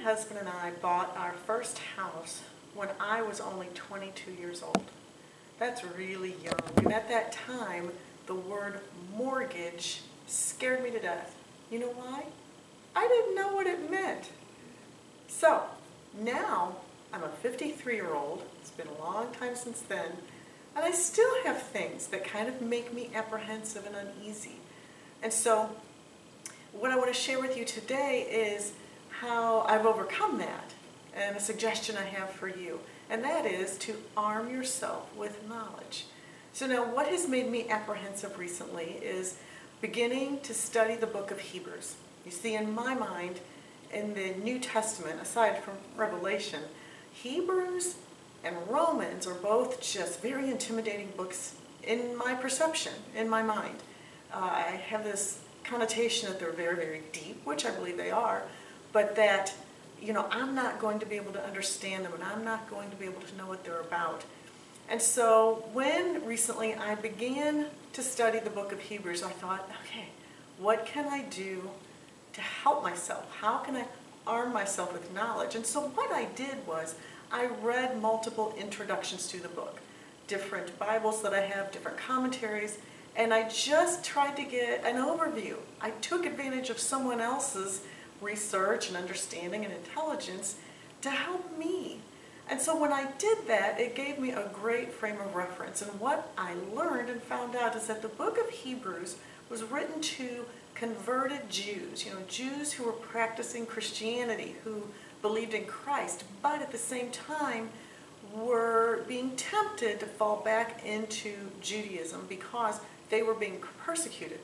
husband and I bought our first house when I was only 22 years old. That's really young. And at that time, the word mortgage scared me to death. You know why? I didn't know what it meant. So now I'm a 53 year old. It's been a long time since then. And I still have things that kind of make me apprehensive and uneasy. And so what I want to share with you today is how I've overcome that and a suggestion I have for you. And that is to arm yourself with knowledge. So now what has made me apprehensive recently is beginning to study the book of Hebrews. You see, in my mind, in the New Testament, aside from Revelation, Hebrews and Romans are both just very intimidating books in my perception, in my mind. Uh, I have this connotation that they're very, very deep, which I believe they are, but that, you know, I'm not going to be able to understand them and I'm not going to be able to know what they're about. And so when recently I began to study the book of Hebrews, I thought, okay, what can I do to help myself? How can I arm myself with knowledge? And so what I did was I read multiple introductions to the book, different Bibles that I have, different commentaries, and I just tried to get an overview. I took advantage of someone else's research and understanding and intelligence to help me. And so when I did that, it gave me a great frame of reference. And what I learned and found out is that the book of Hebrews was written to converted Jews, you know, Jews who were practicing Christianity, who believed in Christ, but at the same time were being tempted to fall back into Judaism because they were being persecuted.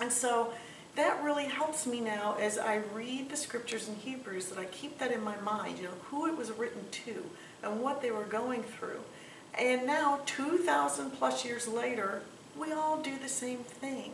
And so that really helps me now as I read the scriptures in Hebrews that I keep that in my mind, you know, who it was written to and what they were going through. And now, 2,000 plus years later, we all do the same thing.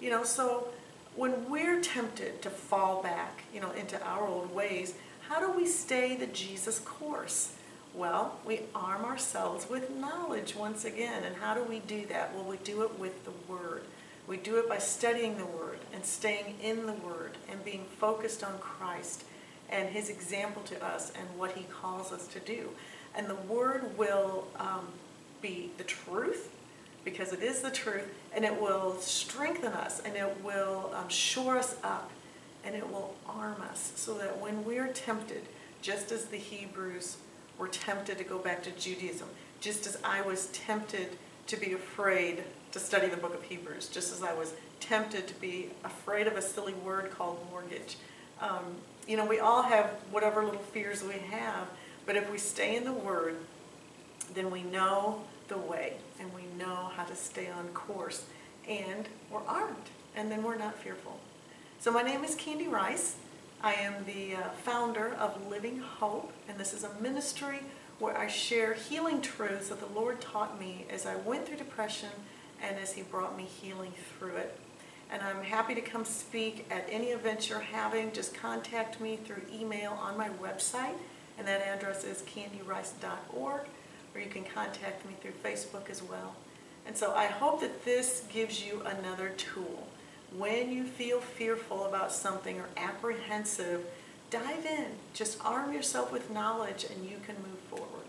You know, so when we're tempted to fall back, you know, into our old ways, how do we stay the Jesus course? Well, we arm ourselves with knowledge once again. And how do we do that? Well, we do it with the Word. We do it by studying the Word and staying in the Word and being focused on Christ and His example to us and what He calls us to do. And the Word will um, be the truth because it is the truth and it will strengthen us and it will um, shore us up and it will arm us so that when we're tempted, just as the Hebrews were tempted to go back to Judaism, just as I was tempted to be afraid to study the book of Hebrews, just as I was tempted to be afraid of a silly word called mortgage. Um, you know, we all have whatever little fears we have, but if we stay in the Word, then we know the way and we know how to stay on course and we're armed and then we're not fearful. So my name is Candy Rice. I am the uh, founder of Living Hope, and this is a ministry where I share healing truths that the Lord taught me as I went through depression and as He brought me healing through it. And I'm happy to come speak at any event you're having. Just contact me through email on my website, and that address is candyrice.org, or you can contact me through Facebook as well. And so I hope that this gives you another tool when you feel fearful about something or apprehensive, dive in. Just arm yourself with knowledge and you can move forward.